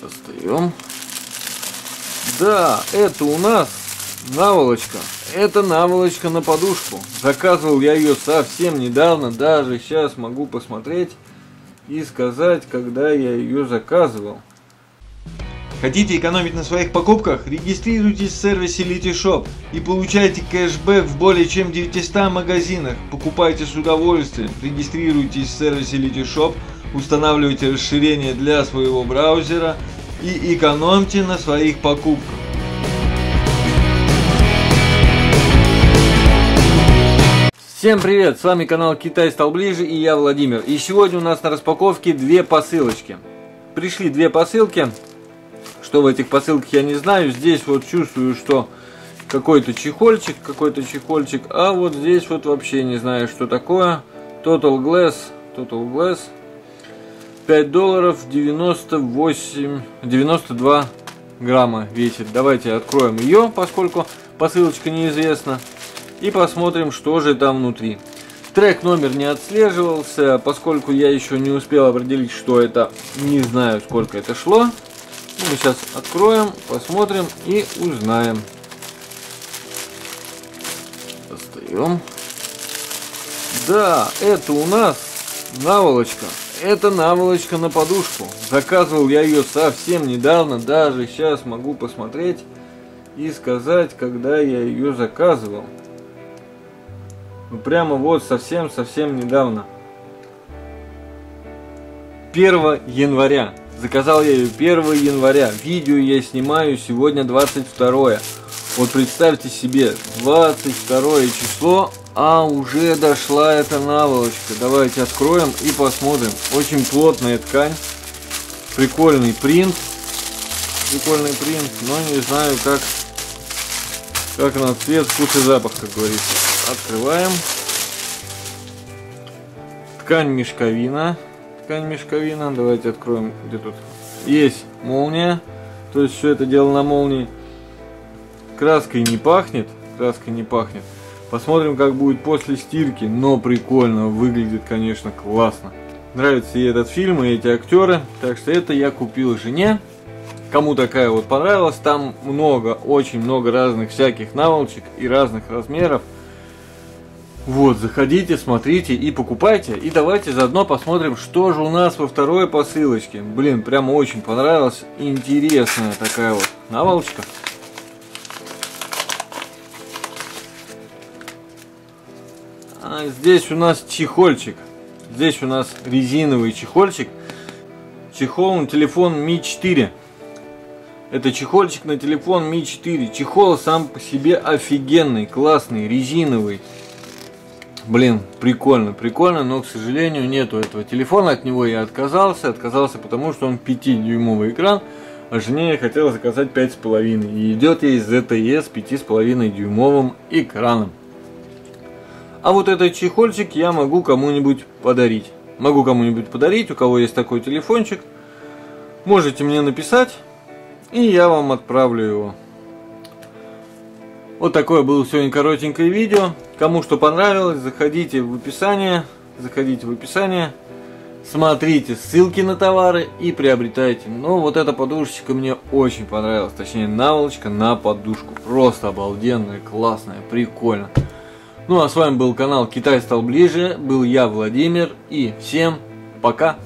Достаем. Да, это у нас наволочка. Это наволочка на подушку. Заказывал я ее совсем недавно. Даже сейчас могу посмотреть и сказать, когда я ее заказывал. Хотите экономить на своих покупках? Регистрируйтесь в сервисе Litishop и получайте кэшбэк в более чем 900 магазинах. Покупайте с удовольствием. Регистрируйтесь в сервисе Litishop, устанавливайте расширение для своего браузера и экономьте на своих покупках. Всем привет, с вами канал Китай стал ближе и я Владимир. И сегодня у нас на распаковке две посылочки. Пришли две посылки. Что в этих посылках я не знаю. Здесь вот чувствую, что какой-то чехольчик, какой-то чехольчик. А вот здесь вот вообще не знаю, что такое. Total Glass, Total Glass. 5 долларов 98, 92 грамма весит. Давайте откроем ее, поскольку посылочка неизвестна. И посмотрим, что же там внутри. Трек номер не отслеживался, поскольку я еще не успел определить, что это. Не знаю, сколько это шло. Ну, мы сейчас откроем, посмотрим и узнаем. Достаем. Да, это у нас наволочка. Это наволочка на подушку. Заказывал я ее совсем недавно, даже сейчас могу посмотреть и сказать, когда я ее заказывал. Ну прямо вот совсем-совсем недавно. 1 января. Заказал я ее 1 января. Видео я снимаю сегодня 22. Вот представьте себе, 22 число, а уже дошла эта наволочка. Давайте откроем и посмотрим. Очень плотная ткань. Прикольный принт. Прикольный принт, но не знаю как, как на цвет, вкус и запах, как говорится. Открываем. Ткань мешковина ткань мешковина. Давайте откроем, где тут есть молния. То есть все это дело на молнии. Краской не пахнет. Краской не пахнет. Посмотрим, как будет после стирки. Но прикольно. Выглядит, конечно, классно. Нравится и этот фильм, и эти актеры. Так что это я купил жене. Кому такая вот понравилась. Там много, очень много разных всяких наволочек и разных размеров. Вот, заходите, смотрите и покупайте. И давайте заодно посмотрим, что же у нас во второй посылочке. Блин, прямо очень понравилась. Интересная такая вот наволочка. А здесь у нас чехольчик. Здесь у нас резиновый чехольчик. Чехол на телефон Mi 4. Это чехольчик на телефон Mi 4. Чехол сам по себе офигенный, классный, резиновый. Блин, прикольно, прикольно, но, к сожалению, нету этого телефона. От него я отказался. Отказался потому, что он 5-дюймовый экран, а жене я хотел заказать 5,5. И идет ей ZTE с 5,5 дюймовым экраном. А вот этот чехольчик я могу кому-нибудь подарить. Могу кому-нибудь подарить, у кого есть такой телефончик. Можете мне написать, и я вам отправлю его. Вот такое было сегодня коротенькое видео. Кому что понравилось, заходите в описание, заходите в описание, смотрите ссылки на товары и приобретайте. Но вот эта подушечка мне очень понравилась, точнее наволочка на подушку. Просто обалденная, классная, прикольно. Ну а с вами был канал Китай стал ближе, был я Владимир и всем пока.